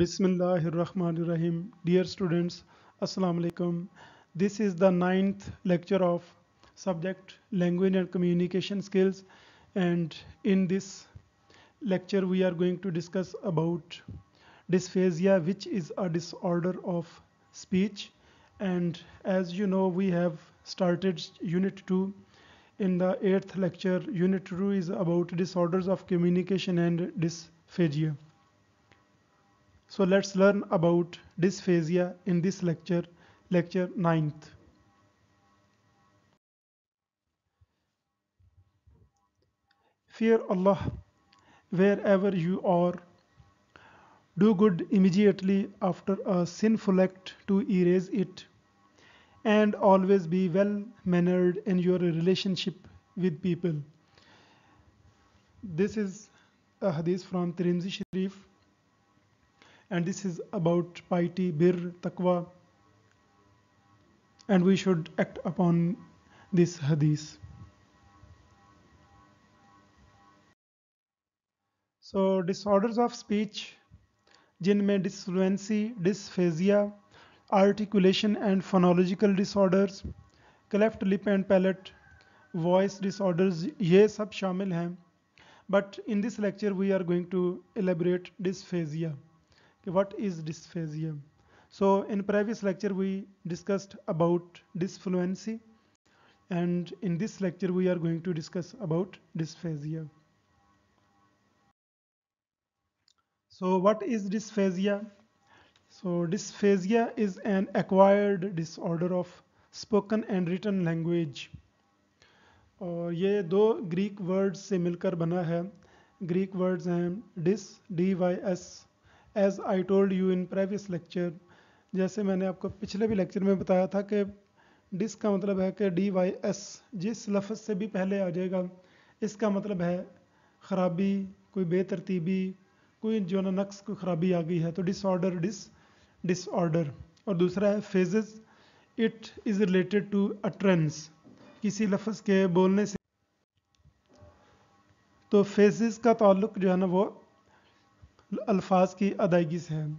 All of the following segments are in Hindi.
Bismillahirrahmanirrahim. Dear students, Assalamu alaikum. This is the ninth lecture of subject language and communication skills and in this lecture we are going to discuss about dysphasia which is a disorder of speech and as you know we have started unit 2 in the eighth lecture unit 2 is about disorders of communication and dysphagia so let's learn about dysphagia in this lecture, lecture 9th. Fear Allah wherever you are. Do good immediately after a sinful act to erase it. And always be well mannered in your relationship with people. This is a hadith from Tirmidhi Sharif and this is about piety, bir, taqwa, and we should act upon this hadith. So disorders of speech जिनमें dysfluency dysphagia articulation and phonological disorders cleft lip and palate voice disorders ये सब शामिल हैं but in this lecture we are going to elaborate dysphagia कि what is dysphasia so in previous lecture we discussed about disfluency and in this lecture we are going to discuss about dysphasia so what is dysphasia so dysphasia is an acquired disorder of spoken and written language और ये दो ग्रीक वर्ड्स से मिलकर बना है। ग्रीक वर्ड्स हैं dys D Y S as I told you in previous lecture जैसे मैंने आपको पिछले भी लेक्चर में बताया था कि डिस का मतलब है कि डी वाई एस जिस लफ्ज़ से भी पहले आ जाएगा, इसका मतलब है ख़राबी, कोई बेतरतीबी, कोई जो ना नक्स, कोई ख़राबी आ गई है तो डिसऑर्डर डिस डिसऑर्डर और दूसरा है phasis it is related to utterance किसी लफ्ज़ के बोलने से। तो फेजेस का ताल्लुक जो है ना वो अल्फाज की अदायगी से है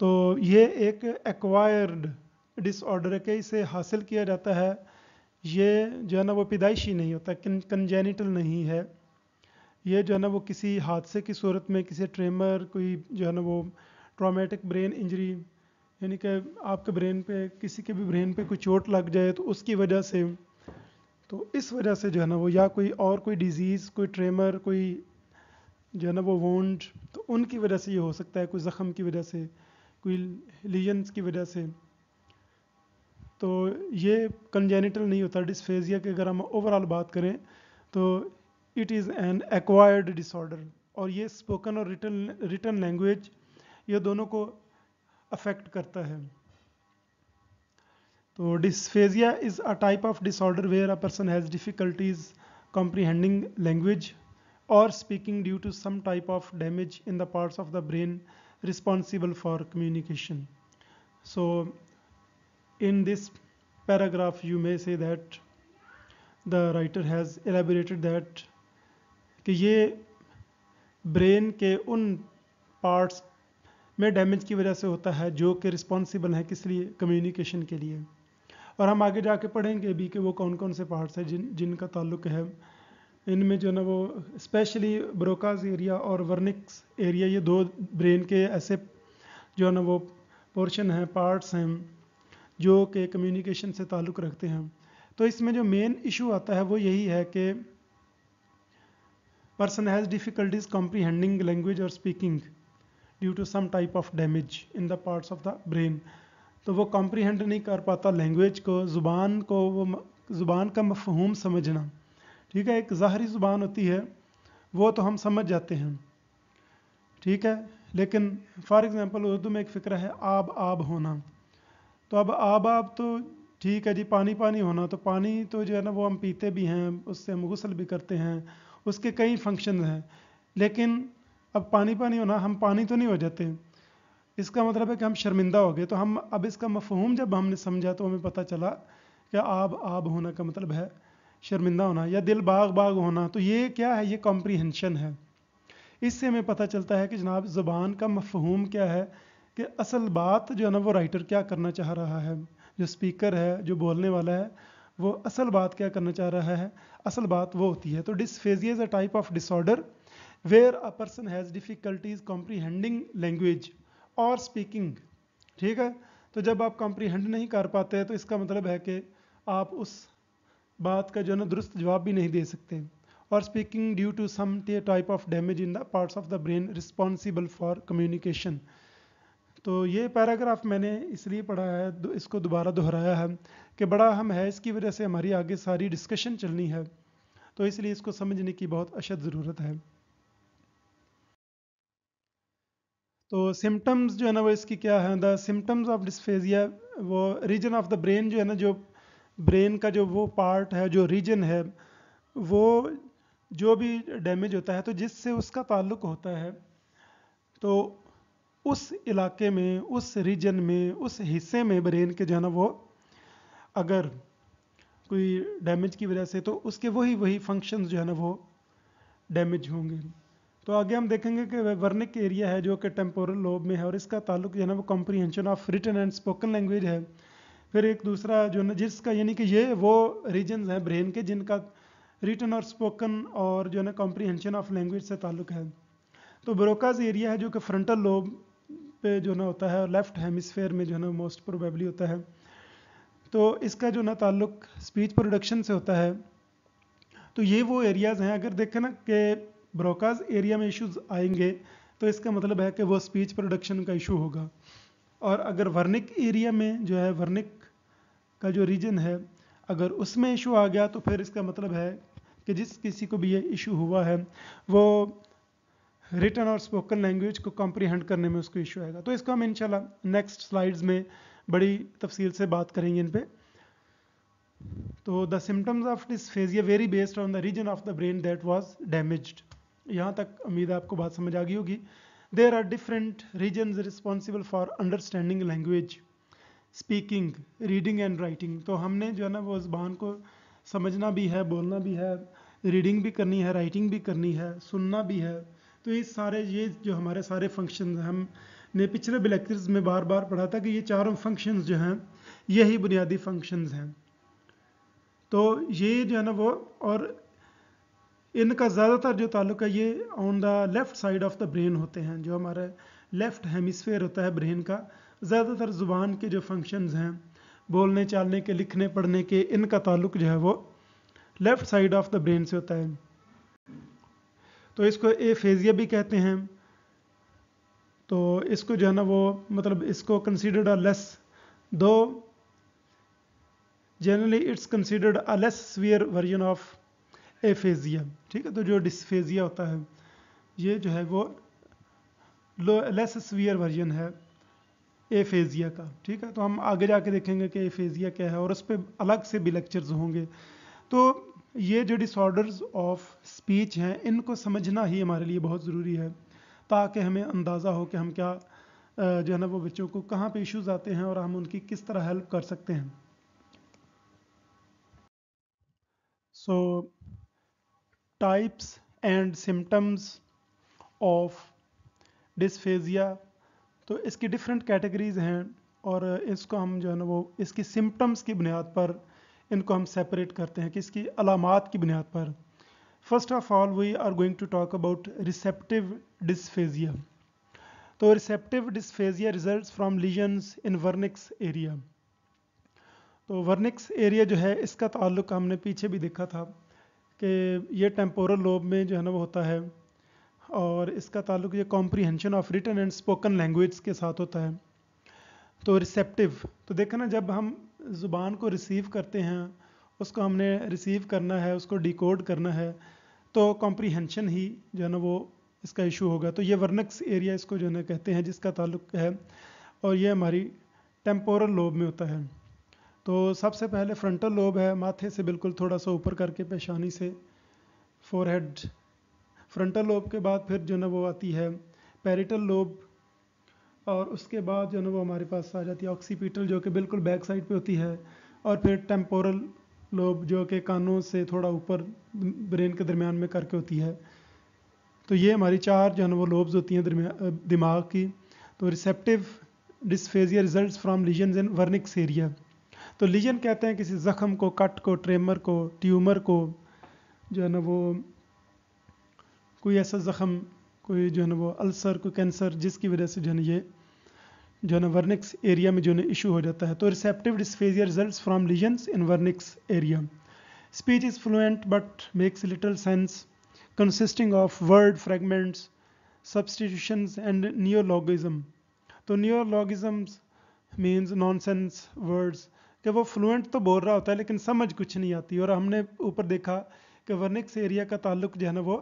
तो ये एक एक्वायर्ड डिसऑर्डर है कि इसे हासिल किया जाता है। ये जो है ना वो पैदाइशी नहीं होता कंजेनिटल नहीं है। ये जो है ना वो किसी हादसे की सूरत में, किसी ट्रेमर, कोई जो है ना वो ट्रामेटिक ब्रेन इंजरी यानी कि आपके ब्रेन पे, किसी के भी ब्रेन पे कोई चोट लग जाए तो उसकी वजह से तो इस वजह से जो है ना वो या कोई और कोई डिज़ीज़ कोई ट्रेमर कोई जो है ना वो वोंड तो उनकी वजह से ये हो सकता है, कोई ज़ख़म की वजह से, कोई लीजन्स की वजह से। तो ये कंजेनिटल नहीं होता डिस्फेजिया की अगर हम ओवरऑल बात करें तो it is an acquired disorder और ये स्पोकन और रिटन रिटर्न लैंग्वेज ये दोनों को अफेक्ट करता है। तो dysphasia is a type of disorder where a person has difficulties comprehending language or speaking due to some type of damage in the parts of the brain responsible for communication. So in this paragraph you may say that the writer has elaborated that कि ये ब्रेन के उन पार्ट्स में डैमेज की वजह से होता है जो कि रिस्पॉन्सिबल हैं किस लिए कम्युनिकेशन के लिए और हम आगे जाके पढ़ेंगे भी कि वो कौन कौन से पार्ट्स हैं जिन जिनका ताल्लुक है इनमें जो ना वो स्पेशली ब्रोकाज एरिया और वर्निक्स एरिया ये दो ब्रेन के ऐसे जो है ना वो पोर्शन हैं पार्ट्स हैं, जो कि कम्युनिकेशन से ताल्लुक़ रखते हैं। तो इसमें जो मेन इशू आता है वो यही है कि person has difficulties comprehending language और speaking due to some type of damage in the parts of the brain तो वो कॉम्प्रीहेंड नहीं कर पाता लैंग्वेज को, ज़ुबान को, वो ज़ुबान का मफहूम समझना। ठीक है, एक ज़ाहरी ज़ुबान होती है, वो तो हम समझ जाते हैं। ठीक है, लेकिन फॉर एग्ज़ाम्पल उर्दू में एक फ़िक्र है, आब आब होना। तो अब आब आब तो ठीक है जी, पानी पानी होना तो पानी तो जो है ना वो हम पीते भी हैं, उससे हम गसल भी करते हैं, उसके कई फ़ंक्शन हैं। लेकिन अब पानी पानी होना, हम पानी तो नहीं हो जाते। इसका मतलब है कि हम शर्मिंदा हो गए। तो हम, अब इसका मफहूम जब हमने समझा तो हमें पता चला कि आब आब होना का मतलब है शर्मिंदा होना या दिल बाग बाग होना तो ये क्या है? ये कॉम्प्रीहेंशन है। इससे हमें पता चलता है कि जनाब, ज़ुबान का मफहूम क्या है कि असल बात जो है ना, वो राइटर क्या करना चाह रहा है? जो स्पीकर है, जो बोलने वाला है, वो असल बात क्या करना चाह रहा है? असल बात वो होती है। तो dysphasia is a type of disorder where a person has difficulties comprehending language और स्पीकिंग ठीक है? तो जब आप कॉम्प्रीहेंड नहीं कर पाते तो इसका मतलब है कि आप उस बात का जो है ना दुरुस्त जवाब भी नहीं दे सकते। और speaking due to some type of damage in the parts of the brain responsible for communication तो ये पैराग्राफ मैंने इसलिए पढ़ा है इसको दोबारा दोहराया है कि बड़ा अहम है, इसकी वजह से हमारी आगे सारी डिस्कशन चलनी है। तो इसलिए इसको समझने की बहुत अशद ज़रूरत है। तो सिम्टम्स जो है ना वो इसकी क्या है? द सिम्टम्स ऑफ़ डिस्फेजिया वो रीजन ऑफ़ द ब्रेन जो है ना जो ब्रेन का जो वो पार्ट है, जो रीजन है, वो जो भी डैमेज होता है तो जिससे उसका ताल्लुक होता है तो उस इलाके में, उस रीजन में, उस हिस्से में ब्रेन के जो है ना, वो अगर कोई डैमेज की वजह से तो उसके वही वही फ़ंक्शंस जो है ना, वो डैमेज होंगे। तो आगे हम देखेंगे कि वर्निक एरिया है, जो कि टेम्पोरल लोब में है, और इसका ताल्लुक जो है ना, वो comprehension of written and spoken language है। फिर एक दूसरा जो है जिसका यानी कि ये वो रीजन्स हैं ब्रेन के, जिनका रिटन और स्पोकन और जो है कॉम्प्रीहेंशन ऑफ़ लैंग्वेज से ताल्लुक है। तो ब्रोकाज एरिया है जो कि फ्रंटल लोब पे जो ना होता है और लेफ़्ट हेमिसफेयर में जो है ना मोस्ट प्रोबेबली होता है। तो इसका जो ना ताल्लुक स्पीच प्रोडक्शन से होता है। तो ये वो एरियाज़ हैं, अगर देखें ना कि ब्रोकाज एरिया में इश्यूज़ आएँगे तो इसका मतलब है कि वो स्पीच प्रोडक्शन का इशू होगा। और अगर वर्निक एरिया में जो है वर्निक का जो रीजन है, अगर उसमें इशू आ गया तो फिर इसका मतलब है कि जिस किसी को भी ये इशू हुआ है, वो रिटर्न और स्पोकन लैंग्वेज को कॉम्प्रीहेंड करने में उसको इशू आएगा। तो इसको हम इंशाल्लाह नेक्स्ट स्लाइड्स में बड़ी तफसील से बात करेंगे इन पे। तो the symptoms of dysphasia vary based on the region of the brain that was damaged यहाँ तक उम्मीद आपको बात समझ आ गई होगी। There are different region responsible for understanding language speaking reading and writing तो हमने जो है ना, वो जबान को समझना भी है, बोलना भी है रीडिंग भी करनी है राइटिंग भी करनी है, सुनना भी है। तो ये सारे, ये जो हमारे सारे फ़ंक्शन हमने पिछले लेक्चर्स में बार बार पढ़ा था कि ये चारों फ़ंक्शंस जो हैं, यही बुनियादी फ़ंक्शंस हैं। तो ये जो है ना, वो और इनका ज़्यादातर जो ताल्लुक है, ये on the left side of the brain होते हैं, जो हमारा लेफ़्ट हेमिसफेयर होता है ब्रेन का। ज़्यादातर ज़ुबान के जो फ़ंक्शंस हैं, बोलने, चालने के, लिखने, पढ़ने के, इनका ताल्लुक जो है वो left side of the brain से होता है। तो इसको एफेजिया भी कहते हैं। तो इसको जो है ना वो मतलब इसको considered a less though generally it's considered a less severe version of aphasia ठीक है तो जो डिस्फेजिया होता है, ये जो है वो लो लेस स्वियर वर्जन है। एफेजिया का, ठीक है? तो हम आगे जाके देखेंगे कि एफेजिया क्या है और उस पर अलग से भी लेक्चर्स होंगे। तो ये जो डिसऑर्डर्स ऑफ़ स्पीच हैं, इनको समझना ही हमारे लिए बहुत ज़रूरी है, ताकि हमें अंदाज़ा हो कि हम क्या जो है ना, वो बच्चों को कहाँ पे इश्यूज़ आते हैं और हम उनकी किस तरह हेल्प कर सकते हैं। So types and symptoms of dysphasia तो इसकी डिफरेंट कैटेगरीज हैं और इसको हम जो है ना वो इसकी सिम्टम्स की बुनियाद पर इनको हम सेपरेट करते हैं कि इसकी अलामत की बुनियाद पर। First of all we are going to talk about receptive dysphasia तो receptive dysphasia result from lesions in Wernicke's area तो वर्निक्स एरिया जो है, इसका ताल्लुक हमने पीछे भी देखा था कि ये टेम्पोरल लोब में जो है ना वो होता है और इसका ताल्लुक ये comprehension of written and spoken language के साथ होता है। तो रिसेप्टिव तो देखा ना, जब हम ज़ुबान को रिसीव करते हैं, उसको हमने रिसीव करना है, उसको डिकोड करना है तो कॉम्प्रीहेंशन ही जो है ना वो इसका इशू होगा। तो ये वर्नक्स एरिया इसको जो है ना कहते हैं, जिसका ताल्लुक है, और ये हमारी टेम्पोरल लोब में होता है। तो सबसे पहले फ्रंटल लोब है, माथे से बिल्कुल थोड़ा सा ऊपर करके, पेशानी से फोरहेड फ्रंटल लोब के बाद फिर जो है वो आती है पेरिटल लोब और उसके बाद जो है वो हमारे पास आ जाती है ऑक्सीपिटल जो कि बिल्कुल बैक साइड पे होती है और फिर टेम्पोरल लोब जो कि कानों से थोड़ा ऊपर ब्रेन के दरमियान में करके होती है। तो ये हमारी चार जो है वो लोब्स होती हैं दिमाग की। तो receptive dysphasia result from lesion in Wernicke's area तो लीजन कहते हैं किसी ज़ख्म को, कट को ट्रेमर को ट्यूमर को जो है ना वो कोई ऐसा ज़ख्म, कोई जो है ना वो अल्सर, कोई कैंसर, जिसकी वजह से जो है ना ये, जो है ना वर्निक्स एरिया में जो है ना इशू हो जाता है। तो receptive dysphasia result from lesions in Wernicke's area. Speech is fluent but makes little sense, consisting of word fragments substitutions and neologism तो नियोलॉगिज्म्स मीन्स नॉनसेंस वर्ड्स कि वो फ्लुएंट तो बोल रहा होता है, लेकिन समझ कुछ नहीं आती। और हमने ऊपर देखा कि वर्निक्स एरिया का ताल्लुक जो है ना वो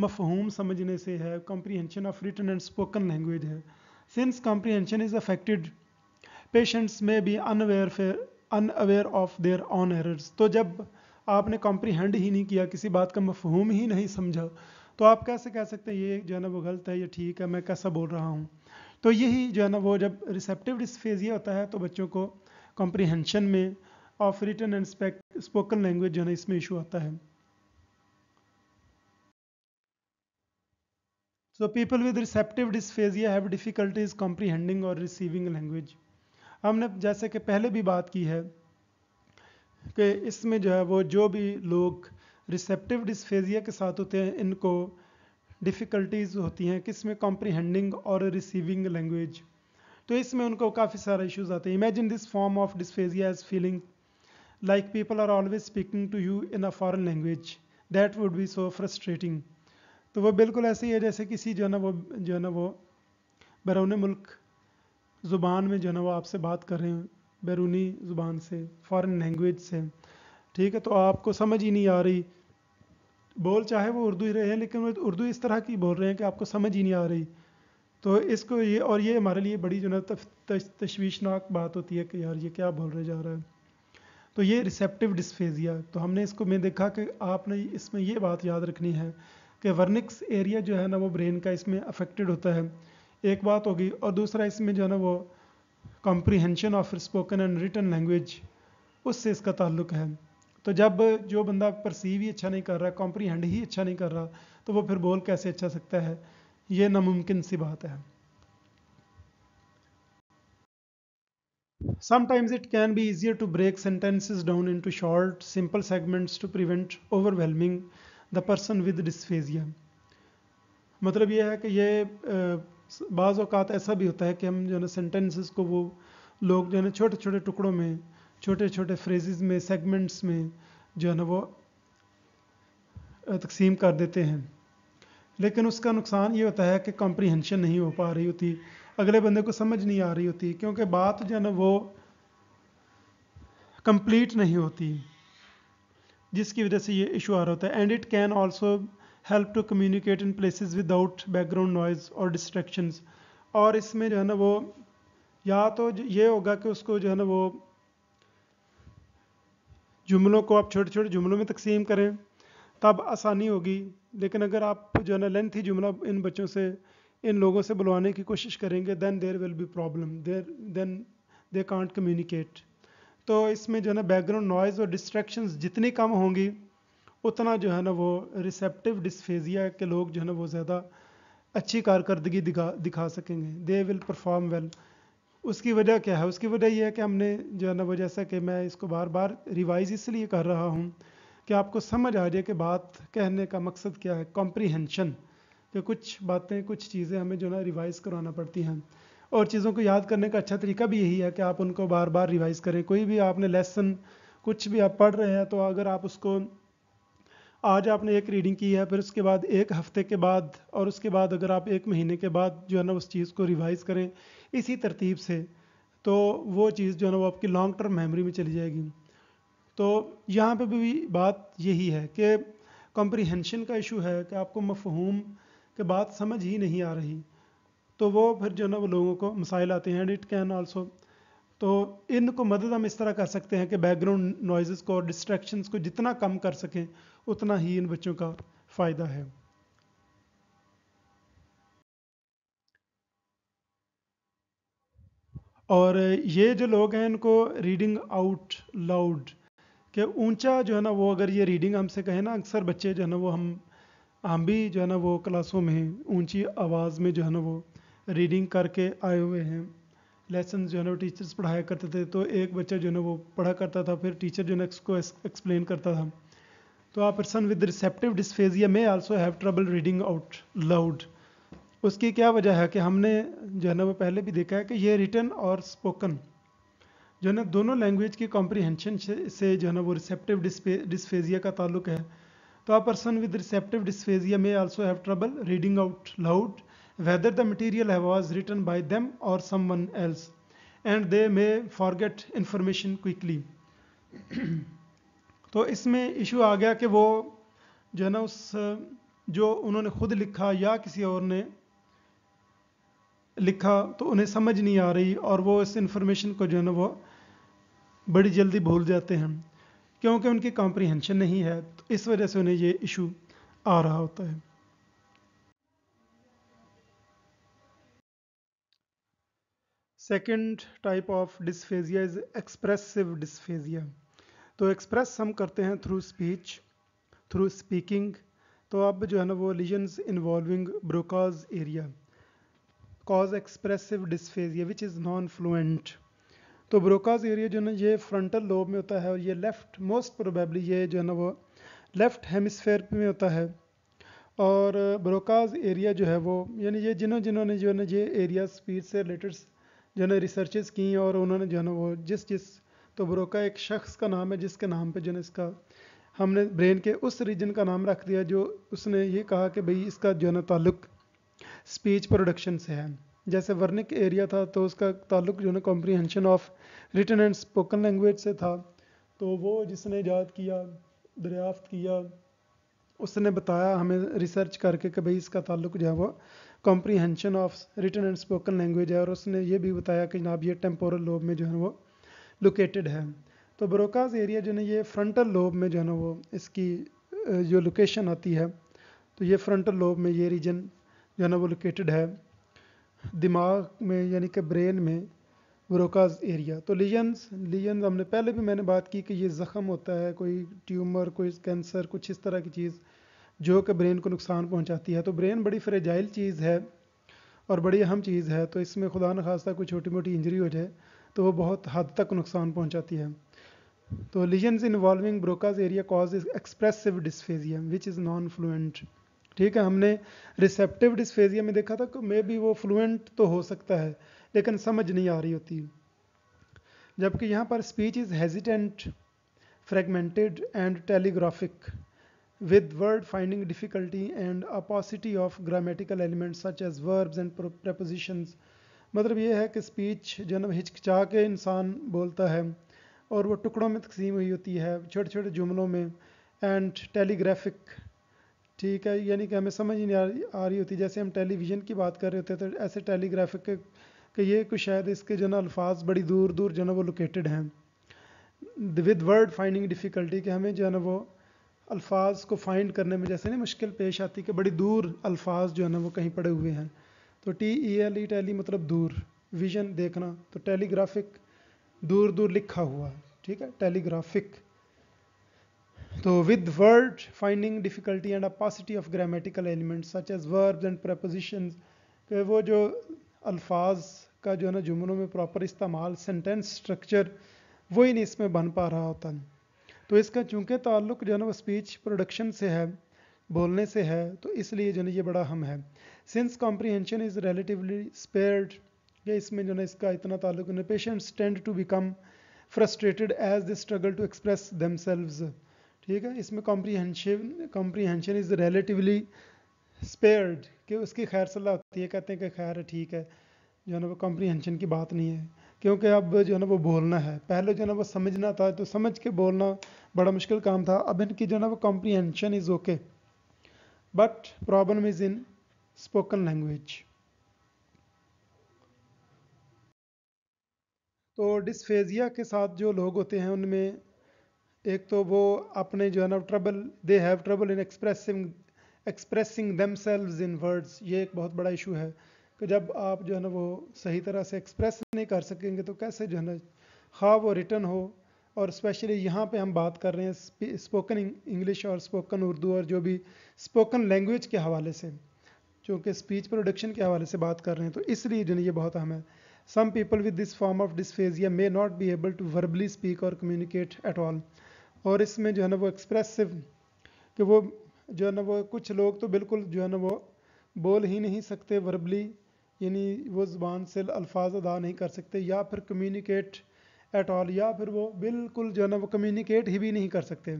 मफहूम समझने से है comprehension of written and spoken language है। Since comprehension is affected patients may be unaware unaware of their own errors तो जब आपने कॉम्प्रीहेंड ही नहीं किया, किसी बात का मफहूम ही नहीं समझा तो आप कैसे कह सकते हैं, ये जो है ना वो गलत है, ये ठीक है, मैं कैसा बोल रहा हूँ? तो यही जो है ना वो जब रिसेप्टिव डिस्फेजिया होता है तो बच्चों को कॉम्प्रीहेंशन में of written and spoken language जो है ना इसमें इशू आता है। So, people with receptive dysphasia have difficulties comprehending or receiving language. हमने जैसे कि पहले भी बात की है कि इसमें जो है वो जो भी लोग रिसेप्टिव डिस्फेजिया के साथ होते हैं, इनको डिफ़िकल्टीज़ होती हैं किसमें कॉम्प्रीहेंडिंग और रिसीविंग लैंग्वेज तो इसमें उनको काफ़ी सारे इश्यूज़ आते हैं। Imagine this form of dysphasia as feeling like people are always speaking to you in a foreign language that would be so frustrating तो वो बिल्कुल ऐसे ही है जैसे किसी जो है ना वो, जो है ना वो बैरून मुल्क ज़ुबान में जो है ना वो आपसे बात कर रहे हैं, बैरूनी ज़ुबान से फॉरेन लैंग्वेज से। ठीक है तो आपको समझ ही नहीं आ रही। बोल चाहे वो उर्दू ही रहे हैं लेकिन वो उर्दू इस तरह की बोल रहे हैं कि आपको समझ ही नहीं आ रही। तो इसको ये, और ये हमारे लिए बड़ी जो है तशवीशनाक बात होती है कि यार ये क्या बोल रहे जा रहा है। तो ये रिसेप्टिव डिस्फेजिया तो हमने इसको मैं देखा कि आपने इसमें ये बात याद रखनी है कि वर्निक्स एरिया जो है ना वो ब्रेन का इसमें अफेक्टेड होता है। एक बात होगी और दूसरा इसमें जो है ना वो comprehension of spoken and written language उससे इसका ताल्लुक है। तो जब जो बंदा परसीव ही अच्छा नहीं कर रहा कॉम्प्रीहेंड ही अच्छा नहीं कर रहा तो वो फिर बोल कैसे अच्छा सकता है? ये नामुमकिन सी बात है। Sometimes it can be easier to break sentences down into short, simple segments to prevent overwhelming the person with dysphasia मतलब यह है कि ये बाज़ ऐसा भी होता है कि हम जो है ना सेंटेंसेस को वो लोग जो है ना छोटे छोटे टुकड़ों में छोटे छोटे फ्रेजेस में सेगमेंट्स में जो है ना वो तकसीम कर देते हैं। लेकिन उसका नुकसान ये होता है कि कॉम्प्रीहेंशन नहीं हो पा रही होती, अगले बंदे को समझ नहीं आ रही होती, क्योंकि बात जो है ना वो कंप्लीट नहीं होती। जिसकी वजह से ये इशू आ रहा होता है। And it can also help to communicate in places without background noise और डिस्ट्रैक्शंस और इसमें जो है ना वो, या तो ये होगा कि उसको जो है ना वो, जुमलों को आप छोटे छोटे जुमलों में तकसीम करें, तब आसानी होगी। लेकिन अगर आप जो है ना लेंथ ही जुमला इन बच्चों से, इन लोगों से बुलवाने की कोशिश करेंगे then there will be problem there then they can't communicate तो इसमें जो है ना बैकग्राउंड नॉइज़ और डिस्ट्रैक्शंस जितनी कम होंगी, उतना जो है ना वो रिसेप्टिव डिस्फेजिया के लोग जो है ना वो ज़्यादा अच्छी कारकर्दगी दिखा दिखा सकेंगे। दे विल परफॉर्म वेल उसकी वजह क्या है? उसकी वजह यह है कि हमने जो है ना वो जैसा कि मैं इसको बार बार रिवाइज इसलिए कर रहा हूँ कि आपको समझ आ जाए कि बात कहने का मकसद क्या है। कॉम्प्रीहेंशन कि कुछ बातें, कुछ चीज़ें हमें जो है ना रिवाइज करवाना पड़ती हैं। और चीज़ों को याद करने का अच्छा तरीका भी यही है कि आप उनको बार बार रिवाइज करें। कोई भी आपने लेसन कुछ भी आप पढ़ रहे हैं तो अगर आप उसको, आज आपने एक रीडिंग की है, फिर उसके बाद एक हफ़्ते के बाद और उसके बाद अगर आप एक महीने के बाद जो है ना उस चीज़ को रिवाइज करें इसी तरतीब से तो वो चीज़ जो है ना वो आपकी लॉन्ग टर्म मेमोरी में चली जाएगी। तो यहाँ पे भी बात यही है कि कॉम्प्रीहेंशन का इशू है कि आपको मफहूम के बात समझ ही नहीं आ रही। तो वो फिर जो ना, वो लोगों को मसाइल आते हैं एंड इट कैन ऑल्सो तो इनको मदद हम इस तरह कर सकते हैं कि बैकग्राउंड नॉइज़ को और डिस्ट्रैक्शंस को जितना कम कर सकें, उतना ही इन बच्चों का फ़ायदा है। और ये जो लोग हैं, इनको रीडिंग आउट लाउड के ऊँचा जो है ना, वो अगर ये रीडिंग हमसे कहें ना, अक्सर बच्चे जो है ना, वो हम हम भी जो है ना, वो क्लासों में ऊँची आवाज़ में जो है ना, वो रीडिंग करके आए हुए हैं। लेसन जो है ना टीचर्स पढ़ाया करते थे तो एक बच्चा जो है ना वो पढ़ा करता था, फिर टीचर जो है ना उसको एक्सप्लेन करता था। तो a person with receptive dysphasia may also have trouble reading out loud उसकी क्या वजह है कि हमने जो है ना वो पहले भी देखा है कि ये रिटर्न और स्पोकन जो है ना दोनों लैंग्वेज की कॉम्प्रीहेंशन से जो है ना वो रिसेप्टिव डिस्फेजिया का ताल्लुक है। तो a person with receptive dysphasia may also have trouble reading out loud whether the material was written by them or someone else, and they may forget information quickly. तो इसमें इशू आ गया कि वो जो है ना उस, जो उन्होंने खुद लिखा या किसी और ने लिखा तो उन्हें समझ नहीं आ रही और वो इस इंफॉर्मेशन को जो है ना वो बड़ी जल्दी भूल जाते हैं, क्योंकि उनकी कॉम्प्रीहेंशन नहीं है। तो इस वजह से उन्हें ये इशू आ रहा होता है। Second type of dysphasia is expressive dysphasia तो एक्सप्रेस हम करते हैं थ्रू स्पीच थ्रू स्पीकिंग तो अब जो है ना वो lesions involving Broca's area cause expressive dysphasia which is non fluent तो ब्रोकाज एरिया जो है ना ये फ्रंटल लोब में होता है और ये लेफ़्ट मोस्ट प्रोबेबली ये जो है ना वो लेफ़्ट हेमिसफेयर में होता है. और ब्रोकाज एरिया जो है वो, यानी ये जिन्हों जिन्होंने जो है ना ये एरिया स्पीच से रिलेटेड जो है रिसर्चेस की और उन्होंने जो है ना वो जिस जिस तो ब्रोका एक शख्स का नाम है, जिसके नाम पे जो है इसका हमने ब्रेन के उस रीजन का नाम रख दिया जो उसने ये कहा कि भाई इसका जो है ना ताल्लुक स्पीच प्रोडक्शन से है। जैसे वर्निक एरिया था तो उसका ताल्लुक जो है ना comprehension of written and spoken language से था। तो वो जिसने ईजाद किया, दरियाफ्त किया, उसने बताया हमें रिसर्च करके कि भाई इसका ताल्लुक जो है वो comprehension of written and spoken language है और उसने ये भी बताया कि जनाब ये टेम्पोरल लोब में जो है वो लोकेटेड है। तो ब्रोकाज एरिया जो है ये फ्रंटल लोब में जो है ना वो इसकी जो लोकेशन आती है तो ये फ्रंटल लोब में ये रीजन जो है ना वो लोकेटेड है। दिमाग में, यानी कि ब्रेन में ब्रोकाज एरिया तो लीजन्स लीजन्स हमने पहले भी मैंने बात की कि ये ज़ख़म होता है, कोई ट्यूमर कोई कैंसर कुछ इस तरह की चीज़। जो कि ब्रेन को नुकसान पहुंचाती है। तो ब्रेन बड़ी फ्रेजाइल चीज़ है और बड़ी अहम चीज़ है। तो इसमें खुदा न खास्ता कोई छोटी मोटी इंजरी हो जाए तो वो बहुत हद तक नुकसान पहुंचाती है। तो lesions involving Broca's area cause is expressive dysphasia which is non fluent ठीक है, हमने रिसेप्टिव डिस्फेजिया में देखा था मे बी वो फ्लुएंट तो हो सकता है, लेकिन समझ नहीं आ रही होती। जबकि यहाँ पर speech is hesitant fragmented and telegraphic with word finding difficulty and a paucity of grammatical elements such as verbs and prepositions. मतलब ये है कि स्पीच जो है हिचकिचा के इंसान बोलता है और वो टुकड़ों में तकसीम हुई होती है छोटे छोटे जुमलों में एंड टेलीग्राफिक ठीक है, यानी कि हमें समझ नहीं आ रही होती, जैसे हम टेलीविज़न की बात कर रहे होते तो ऐसे टेलीग्राफिक के ये कुछ शायद इसके जो ना अल्फाज बड़ी दूर दूर जो ना वो लोकेटेड हैं। विद वर्ड फाइंडिंग डिफ़िकल्टी कि हमें जो है ना वो अल्फाज को फाइंड करने में जैसे नहीं मुश्किल पेश आती कि बड़ी दूर अल्फाज जो है ना वो कहीं पड़े हुए हैं। तो T E L E tele मतलब दूर विजन देखना तो टेलीग्राफिक दूर दूर लिखा हुआ है, ठीक है? टेलीग्राफिक तो with word finding difficulty and a paucity of grammatical element such as verbs and prepositions कि वो जो अल्फाज का जो है ना जुमलों में प्रॉपर इस्तेमाल सेंटेंस स्ट्रक्चर वही नहीं इसमें बन पा रहा होता। तो इसका चूँकि ताल्लुक जो है ना स्पीच प्रोडक्शन से है, बोलने से है तो इसलिए जो है ये बड़ा हम है। Since comprehension is relatively spared या इसमें जो है इसका इतना ताल्लुक नहीं patients tend to become frustrated as they struggle to express them ठीक है? इसमें comprehension comprehension is relatively spared कि उसकी खैर सलाह होती है, कहते हैं कि खैर ठीक है, जो है ना वो कॉम्प्रीहेंशन की बात नहीं है। क्योंकि अब जो है ना वो बोलना है। पहले जो है ना वो समझना था तो समझ के बोलना बड़ा मुश्किल काम था। अब इनकी जो है ना वो comprehension is okay but problem is in spoken language तो डिस्फेजिया के साथ जो लोग होते हैं, उनमें एक तो वो अपने जो है ना trouble they have trouble in expressing expressing them in words ये एक बहुत बड़ा इशू है। कि जब आप जो है ना वो सही तरह से एक्सप्रेस नहीं कर सकेंगे तो कैसे जो है ना खा वो रिटर्न हो? और स्पेशली यहाँ पे हम बात कर रहे हैं स्पोकन इंग्लिश और स्पोकन उर्दू और जो भी स्पोकन लैंग्वेज के हवाले से, चूँकि स्पीच प्रोडक्शन के हवाले से बात कर रहे हैं तो इस रीजन ये बहुत अहम है। Some people with this form of dysphasia may not be able to verbally speak और कम्युनिकेट एट ऑल और इसमें जो है ना वो एक्सप्रेसिव कि वो जो है ना वो कुछ लोग तो बिल्कुल जो है ना वो बोल ही नहीं सकते वर्बली यानी वो ज़बान से अल्फाज अदा नहीं कर सकते, या फिर कम्युनिकेट एट ऑल या फिर वो बिल्कुल जो है ना, वो कम्युनिकेट ही भी नहीं कर सकते।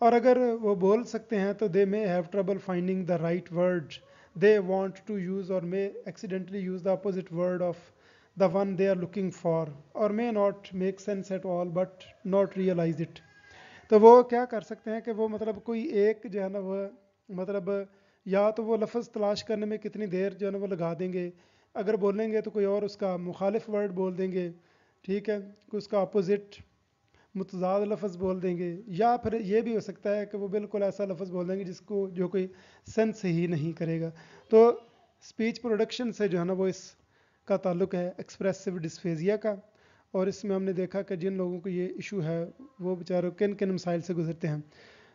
और अगर वो बोल सकते हैं तो they may have trouble finding the right word they want to use और may accidentally use the opposite word of the one they are looking for और may not make sense at all but not realize it तो वो क्या कर सकते हैं कि वो मतलब कोई एक जो है ना, वो मतलब या तो वो लफ्ज़ तलाश करने में कितनी देर जो है ना वो लगा देंगे। अगर बोलेंगे तो कोई और उसका मुखालिफ वर्ड बोल देंगे, ठीक है? कि उसका अपोज़िट मुतजाद लफ्ज़ बोल देंगे। या फिर ये भी हो सकता है कि वो बिल्कुल ऐसा लफ्ज़ बोल देंगे जिसको जो कोई सेंस ही नहीं करेगा। तो स्पीच प्रोडक्शन से जो है ना वो इसका ताल्लुक है एक्सप्रेसिव डिस्फेजिया का। और इसमें हमने देखा कि जिन लोगों को ये इशू है, वो बेचारे किन किन मसाइल से गुजरते हैं।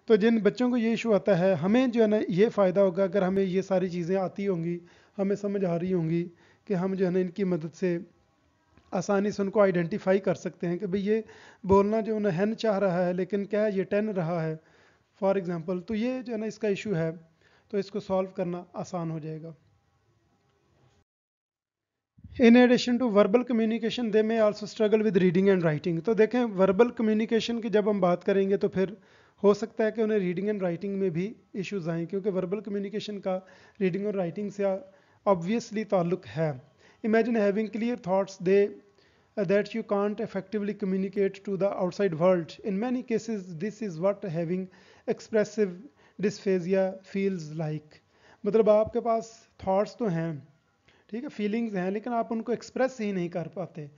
तो जिन बच्चों को ये इशू आता है, हमें जो है ना ये फ़ायदा होगा, अगर हमें ये सारी चीज़ें आती होंगी, हमें समझ आ रही होंगी कि हम जो है ना इनकी मदद से आसानी से उनको आइडेंटिफाई कर सकते हैं कि भाई ये बोलना जो उन्हें हैन चाह रहा है, लेकिन क्या है ये टेन रहा है? फॉर एग्ज़ाम्पल तो ये जो है ना इसका इशू है तो इसको सॉल्व करना आसान हो जाएगा। In addition to verbal communication they may also struggle with reading and writing तो देखें वर्बल कम्युनिकेशन की जब हम बात करेंगे तो फिर हो सकता है कि उन्हें रीडिंग एंड राइटिंग में भी इश्यूज़ आएँ क्योंकि वर्बल कम्युनिकेशन का रीडिंग और राइटिंग से ऑब्वियसली ताल्लुक है imagine having clear thoughts they that you can't effectively communicate to the outside world. In many cases, this is what having expressive dysphasia feels like. मतलब आपके पास थॉट्स तो हैं ठीक है फीलिंग्स हैं लेकिन आप उनको एक्सप्रेस ही नहीं कर पाते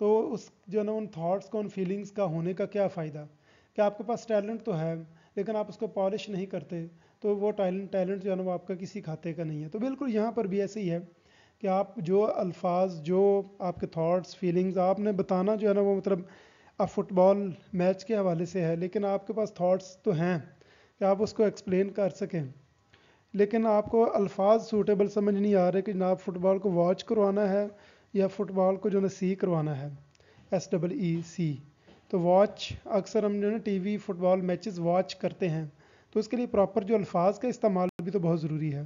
तो उस जो ना उन थॉट्स का उन फीलिंग्स का होने का क्या फ़ायदा कि आपके पास टैलेंट तो है, लेकिन आप उसको पॉलिश नहीं करते तो वो टैलेंट टैलेंट जो है ना, वो आपका किसी खाते का नहीं है। तो बिल्कुल यहाँ पर भी ऐसे ही है कि आप जो अल्फाज, जो आपके थॉट्स फीलिंग्स आपने बताना जो है ना, वो मतलब अब फुटबॉल मैच के हवाले से है, लेकिन आपके पास थॉट्स तो हैं कि आप उसको एक्सप्लेन कर सकें। लेकिन आपको अल्फाज सूटेबल समझ नहीं आ रहे कि ना फुटबॉल को वॉच करवाना है या फुटबॉल को जो है सी करवाना है। एस डबल ई सी तो वॉच अक्सर हम जो है T V football matches watch करते हैं। तो उसके लिए प्रॉपर जो अल्फाज का इस्तेमाल भी तो बहुत ज़रूरी है।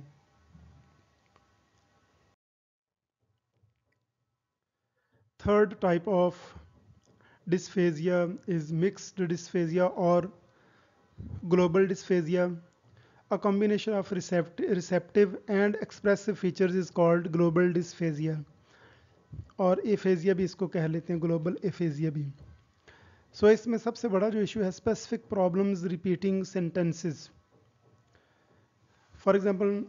Third type of dysphasia is mixed dysphasia और global dysphasia a combination of receptive and expressive features is called global dysphasia और एफेजिया भी इसको कह लेते हैं ग्लोबल एफेजिया भी। सो so, इसमें सबसे बड़ा जो इशू है specific problems repeating sentences for example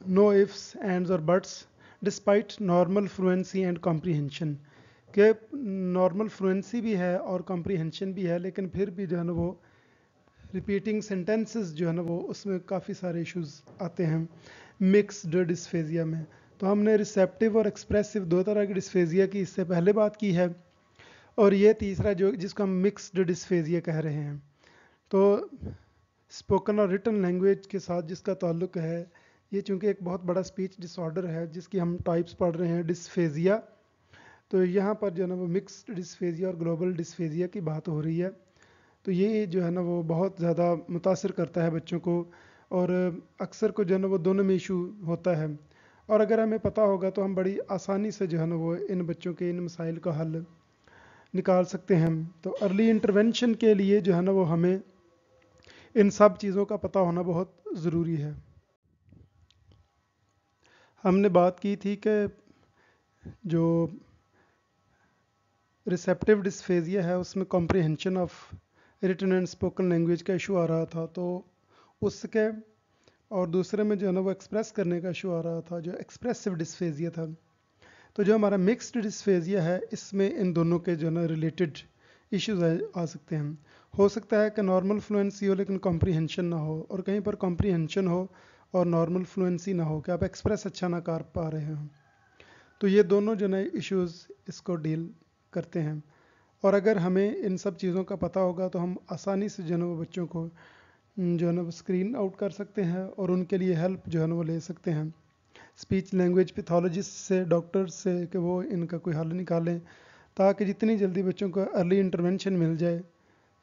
no ifs ands और buts despite normal fluency and comprehension के नॉर्मल फ्लुएंसी भी है और कॉम्प्रीहेंशन भी है लेकिन फिर भी जो है ना वो रिपीटिंग सेंटेंसेस जो है ना वो उसमें काफ़ी सारे इश्यूज़ आते हैं। मिक्सड डिस्फेजिया में। तो हमने रिसेप्टिव और एक्सप्रेसिव दो तरह की डिस्फेजिया की इससे पहले बात की है। और ये तीसरा जो, जिसको हम मिक्सड डिस्फेजिया कह रहे हैं। तो स्पोकन और रिटर्न लैंग्वेज के साथ जिसका ताल्लुक है, ये चूँकि एक बहुत बड़ा स्पीच डिसऑर्डर है, जिसकी हम टाइप्स पढ़ रहे हैं डिस्फेजिया तो यहाँ पर जो है ना, वो मिक्सड डिस्फेजिया और ग्लोबल डिस्फेजिया की बात हो रही है। तो ये जो है ना, वो बहुत ज़्यादा मुतासर करता है बच्चों को, और अक्सर को जो है ना, वो दोनों में इशू होता है। और अगर हमें पता होगा तो हम बड़ी आसानी से जो है ना, वो इन बच्चों के, इन मसाइल का हल निकाल सकते हैं तो अर्ली इंटरवेंशन के लिए जो है ना वो हमें इन सब चीज़ों का पता होना बहुत ज़रूरी है। हमने बात की थी कि जो रिसेप्टिव डिस्फेजिया है, उसमें comprehension of written and spoken language का इशू आ रहा था। तो उसके और दूसरे में जो है ना वो एक्सप्रेस करने का इशू आ रहा था, जो एक्सप्रेसिव डिस्फेजिया था। तो जो हमारा मिक्स्ड डिस्फेजिया है, इसमें इन दोनों के जो है ना रिलेटेड इश्यूज़ आ सकते हैं। हो सकता है कि नॉर्मल फ्लुएंसी हो, लेकिन कॉम्प्रीहेंशन ना हो, और कहीं पर कॉम्प्रीहेंशन हो और नॉर्मल फ्लुएंसी ना हो, कि आप एक्सप्रेस अच्छा ना कर पा रहे हो। तो ये दोनों जो है इश्यूज़ इसको डील करते हैं। और अगर हमें इन सब चीज़ों का पता होगा तो हम आसानी से जो है वो बच्चों को, जो है ना स्क्रीन आउट कर सकते हैं और उनके लिए हेल्प जो है ना वो ले सकते हैं। स्पीच लैंग्वेज पैथोलॉजिस्ट से डॉक्टर्स से कि वो इनका कोई हल निकालें, ताकि जितनी जल्दी बच्चों को अर्ली इंटरवेंशन मिल जाए,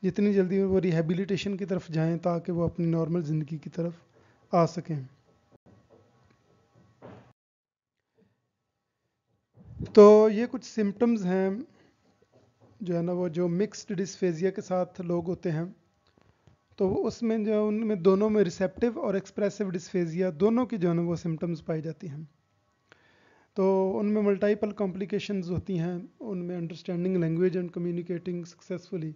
जितनी जल्दी वो रिहेबिलिटेशन की तरफ़ जाएँ, ताकि वो अपनी नॉर्मल ज़िंदगी की तरफ़ आ सकें। तो ये कुछ सिम्टम्स हैं, जो है ना, वो जो मिक्स्ड डिस्फेजिया के साथ लोग होते हैं। तो उसमें जो उनमें दोनों में रिसेप्टिव और एक्सप्रेसिव डिस्फेजिया दोनों की जो है वो सिम्टम्स पाई जाती हैं। तो उनमें मल्टीपल कॉम्प्लिकेशंस होती हैं, उनमें understanding language and communicating successfully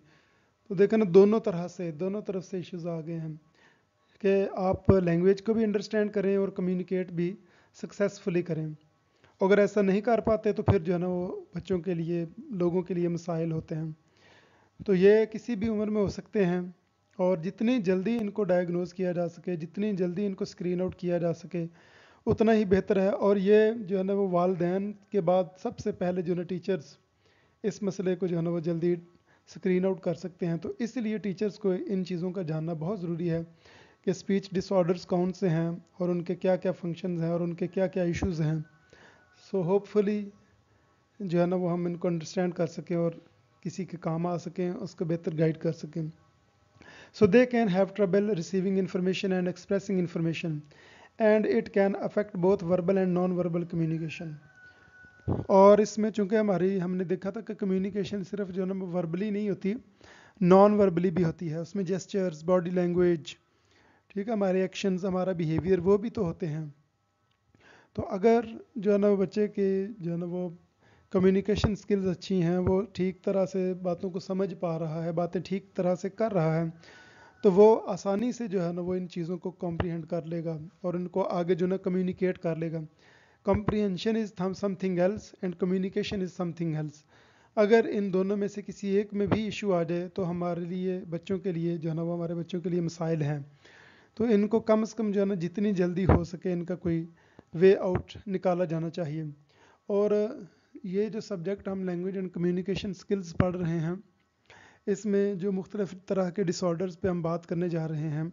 तो देखा ना, दोनों तरह से, दोनों तरफ़ से इश्यूज़ आ गए हैं कि आप लैंग्वेज को भी अंडरस्टैंड करें और कम्युनिकेट भी सक्सेसफुली करें। अगर ऐसा नहीं कर पाते तो फिर जो है ना वो बच्चों के लिए, लोगों के लिए मसाइल होते हैं। तो ये किसी भी उम्र में हो सकते हैं। और जितनी जल्दी इनको डायग्नोज किया जा सके, जितनी जल्दी इनको स्क्रीन आउट किया जा सके, उतना ही बेहतर है। और ये जो है ना, वो वालदेन के बाद सबसे पहले जो है ना टीचर्स इस मसले को जो है ना, वो जल्दी स्क्रीन आउट कर सकते हैं। तो इसलिए टीचर्स को इन चीज़ों का जानना बहुत ज़रूरी है कि स्पीच डिसऑर्डर्स कौन से हैं और उनके क्या क्या फ़ंक्शन हैं और उनके क्या क्या इश्यूज़ हैं। सो होपफुली जो है ना, वो हम इनको अंडरस्टैंड कर सकें और किसी के काम आ सकें, उसको बेहतर गाइड कर सकें। They can have trouble receiving information and expressing information and it can affect both verbal and non verbal communication और इसमें चूँकि हमारी, हमने देखा था कि कम्युनिकेशन सिर्फ़ जो ना वर्बली नहीं होती नॉन वर्बली भी होती है। उसमें जेस्चर्स बॉडी लैंग्वेज ठीक है, हमारे एक्शंस हमारा बिहेवियर वो भी तो होते हैं। तो अगर जो है ना बच्चे के, जो है ना वो कम्युनिकेशन स्किल्स अच्छी हैं, वो ठीक तरह से बातों को समझ पा रहा है, बातें ठीक तरह से कर रहा है तो वो आसानी से जो है ना वो इन चीज़ों को कॉम्प्रीहेंड कर लेगा और इनको आगे जो ना कम्युनिकेट कर लेगा। Comprehension is something else and communication is something else अगर इन दोनों में से किसी एक में भी इशू आ जाए तो हमारे लिए, बच्चों के लिए जो है ना वो हमारे बच्चों के लिए मसाइल हैं। तो इनको कम से कम जो है ना जितनी जल्दी हो सके इनका कोई वे आउट निकाला जाना चाहिए। और ये जो सब्जेक्ट हम लैंग्वेज एंड कम्युनिकेशन स्किल्स पढ़ रहे हैं, इसमें जो मुख्तलिफ़ तरह के डिसऑर्डर्स पे हम बात करने जा रहे हैं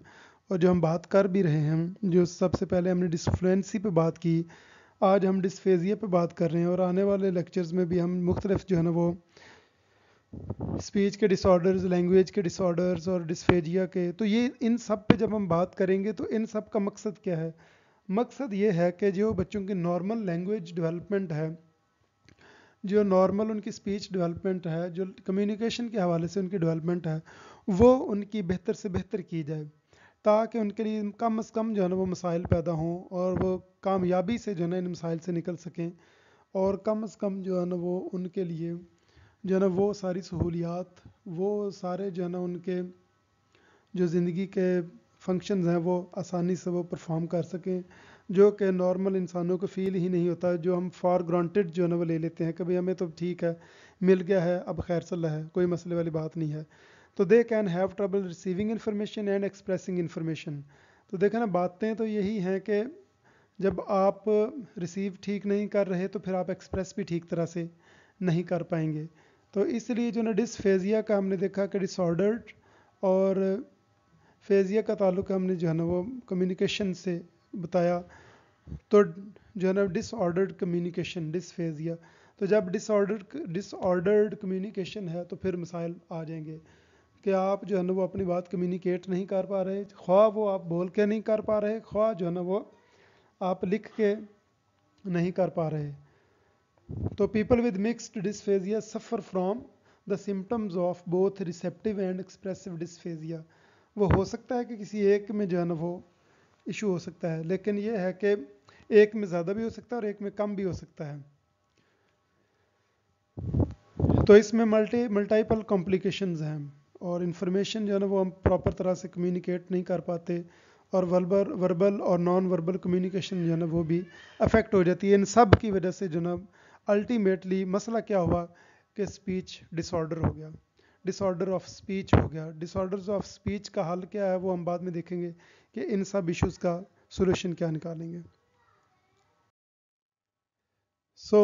और जो हम बात कर भी रहे हैं, जो सबसे पहले हमने डिसफ्लुएंसी पे बात की, आज हम डिसफेजिया पे बात कर रहे हैं और आने वाले लेक्चर्स में भी हम मुख्तलिफ़ जो है ना वो स्पीच के डिसऑर्डर्स लैंग्वेज के डिसऑर्डर्स और डिसफेजिया के तो ये इन सब पे जब हम बात करेंगे तो इन सब का मकसद क्या है? मकसद ये है कि जो बच्चों की नॉर्मल लैंग्वेज डेवलपमेंट है जो नॉर्मल उनकी स्पीच डेवलपमेंट है, जो कम्युनिकेशन के हवाले से उनकी डेवलपमेंट है, वो उनकी बेहतर से बेहतर की जाए, ताकि उनके लिए कम अज़ कम जो है ना वो मसाइल पैदा हों और वो कामयाबी से जो है ना इन मसाइल से निकल सकें और कम अज़ कम जो है ना वो उनके लिए जो है ना वो सारी सहूलियात, वो सारे जो है ना उनके जो ज़िंदगी के फ़ंक्शंस हैं वो आसानी से वो परफॉर्म कर सकें। जो कि नॉर्मल इंसानों को फील ही नहीं होता, जो हम फॉर ग्रांटेड जो है ना वो ले लेते हैं कि भाई हमें तो ठीक है, मिल गया है, अब खैर सल्ला है, कोई मसले वाली बात नहीं है। तो they can have trouble receiving information and expressing information तो देखा ना, बातें तो यही हैं कि जब आप रिसीव ठीक नहीं कर रहे तो फिर आप एक्सप्रेस भी ठीक तरह से नहीं कर पाएँगे। तो इसलिए जो ना डिसफेजिया का हमने देखा कि डिसऑर्डर्ड और फेजिया का ताल्लुक हमने जो है ना वो कम्युनिकेशन से बताया। तो जो है ना डिसऑर्डर्ड कम्युनिकेशन डिसफेजिया तो जब डिसऑर्डर्ड डिसऑर्डर्ड कम्युनिकेशन है तो फिर मिसाइल आ जाएँगे कि आप जो है ना, वो अपनी बात कम्युनिकेट नहीं कर पा रहे। ख्वा वो आप बोल के नहीं कर पा रहे ख्वा जो है ना, वो आप लिख के नहीं कर पा रहे। तो people with mixed dysphasia suffer from the symptoms of both receptive and expressive dysphasia वो हो सकता है कि किसी एक में जो है ना, वो इशू हो सकता है। लेकिन ये है कि एक में ज़्यादा भी हो सकता है और एक में कम भी हो सकता है। तो इसमें मल्टी मल्टीपल कॉम्प्लिकेशन हैं और इन्फॉर्मेशन जो है ना वो हम प्रॉपर तरह से कम्युनिकेट नहीं कर पाते और वर्बल वर्बल और नॉन वर्बल कम्युनिकेशन जो है ना वो भी अफेक्ट हो जाती है। इन सब की वजह से जो ना अल्टीमेटली मसला क्या हुआ कि स्पीच डिसऑर्डर हो गया। डिसऑर्डर ऑफ़ स्पीच हो गया। डिसऑर्डर ऑफ़ स्पीच का हल क्या है वो हम बाद में देखेंगे कि इन सब इश्यूज़ का सोल्यूशन क्या निकालेंगे। So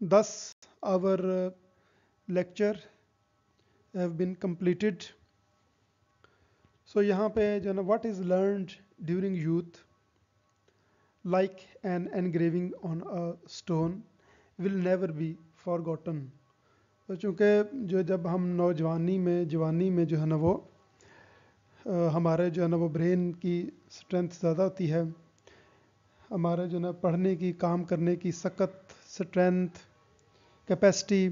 this our lecture have been completed so यहाँ पे जो है ना what is learn during youth like an engraving on a stone will never be forgotten तो चूँकि जो जब हम नौजवानी में, जवानी में जो है ना वो हमारे जो है ना वो ब्रेन की स्ट्रेंथ ज़्यादा होती है, हमारे जो है ना पढ़ने की, काम करने की सख्त स्ट्रेंथ, कैपेसिटी,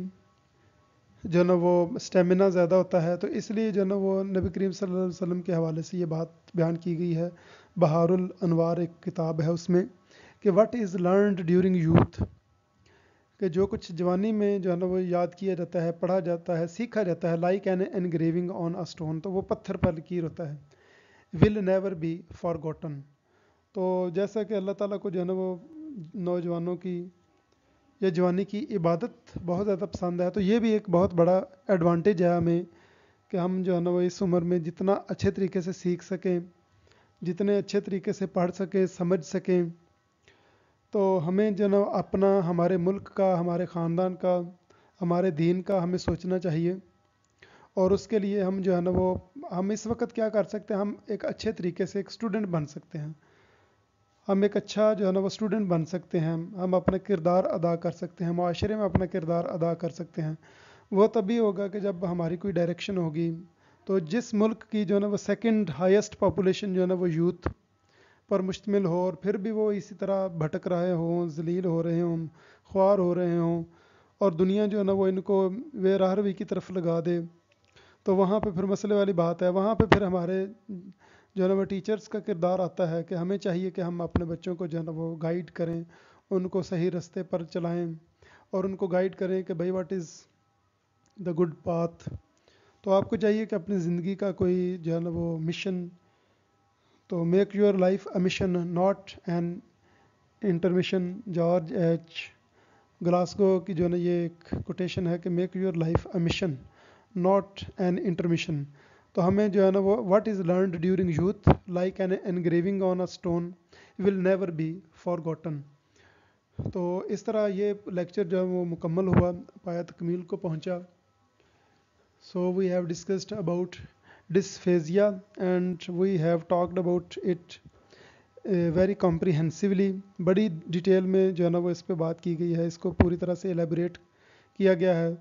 जो है ना वो स्टेमिना ज़्यादा होता है तो इसलिए जो है ना वो नबी करीम सल्लल्लाहु अलैहि वसल्लम के हवाले से ये बात बयान की गई है, बहारुल अनवार एक किताब है उसमें कि what is learned during youth कि जो कुछ जवानी में जो है ना वो याद किया जाता है, पढ़ा जाता है, सीखा जाता है like an engraving on a stone तो वो पत्थर पर लकीर होता है। विल नेवर बी फॉरगॉटन तो जैसा कि अल्लाह ताला को जो है ना वो नौजवानों की या जवानी की इबादत बहुत ज़्यादा पसंद है तो ये भी एक बहुत बड़ा एडवांटेज है हमें कि हम जो है ना वो इस उम्र में जितना अच्छे तरीके से सीख सकें, जितने अच्छे तरीके से पढ़ सकें, समझ सकें। तो हमें जो ना अपना, हमारे मुल्क का, हमारे ख़ानदान का, हमारे दीन का हमें सोचना चाहिए। और उसके लिए हम जो है ना वो, हम इस वक्त क्या कर सकते हैं, हम एक अच्छे तरीके से एक स्टूडेंट बन सकते हैं। हम एक अच्छा जो है ना वो स्टूडेंट बन सकते हैं। हम अपना किरदार अदा कर सकते हैं, माशरे में अपना किरदार अदा कर सकते हैं। वो तभी होगा कि जब हमारी कोई डायरेक्शन होगी। तो जिस मुल्क की जो है ना वो सेकेंड हाइस्ट पॉपुलेशन जो है ना वो यूथ पर मुश्तमिल हो और फिर भी वो इसी तरह भटक रहे हों, जलील हो रहे हों, ख्वार हो रहे हों और दुनिया जो है ना वो इनको वे राहरवी की तरफ़ लगा दे। तो वहाँ पे फिर मसले वाली बात है। वहाँ पे फिर हमारे जो है ना वो टीचर्स का किरदार आता है कि हमें चाहिए कि हम अपने बच्चों को जो है ना वो गाइड करें, उनको सही रास्ते पर चलाएँ और उनको गाइड करें कि भाई what is the good path तो आपको चाहिए कि अपनी ज़िंदगी का कोई जो है ना वो मिशन तो make your life a mission not an intermission George H Glasgow की जो है ना, ये एक कोटेशन है कि make your life a mission not an intermission तो हमें जो है ना, वो what is learned during youth like an engraving on a stone will never be forgotten तो इस तरह ये लेक्चर जो है वो मुकम्मल हुआ पाया तकमील को पहुँचा। So we have discussed about dysphagia, and we have talked about it very comprehensively बड़ी डिटेल में जो है ना वो इस पर बात की गई है, इसको पूरी तरह से एलेबरेट किया गया है।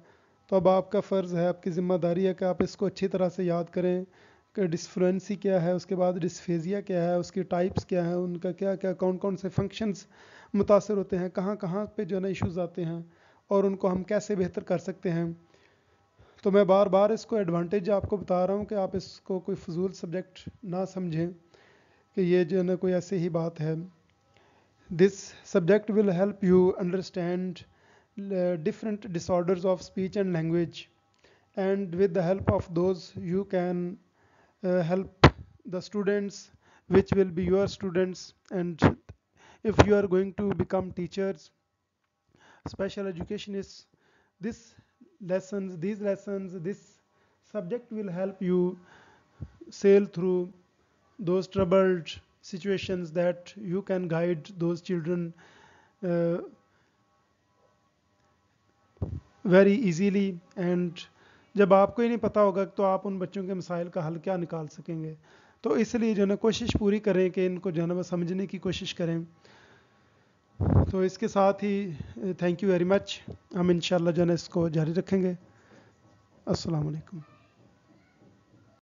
तो अब आपका फ़र्ज़ है, आपकी ज़िम्मेदारी है कि आप इसको अच्छी तरह से याद करें कि डिस्फ्लुएंसी क्या है, उसके बाद डिस्फेजिया क्या है, उसकी टाइप्स क्या है, उनका क्या क्या कौन कौन से फ़ंक्शंस मुतासर होते हैं कहाँ कहाँ पे जो है ना इश्यूज़ आते हैं, और उनको हम कैसे बेहतर कर सकते हैं। तो मैं बार बार इसको एडवांटेज आपको बता रहा हूँ कि आप इसको कोई फजूल सब्जेक्ट ना समझें कि ये जो है ना कोई ऐसी ही बात है। This subject will help you understand different disorders of speech and language and with the help of those you can help the students which will be your students and if you are going to become teachers special educationist this lessons these lessons this subject will help you sail through those troubled situations that you can guide those children uh, very easily and जब आपको ही नहीं पता होगा तो आप उन बच्चों के मसाइल का हल क्या निकाल सकेंगे तो इसलिए जो है कोशिश पूरी करें कि इनको जो है समझने की कोशिश करें तो इसके साथ ही थैंक यू वेरी मच हम इन जो है इसको जारी रखेंगे। असलकम